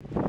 you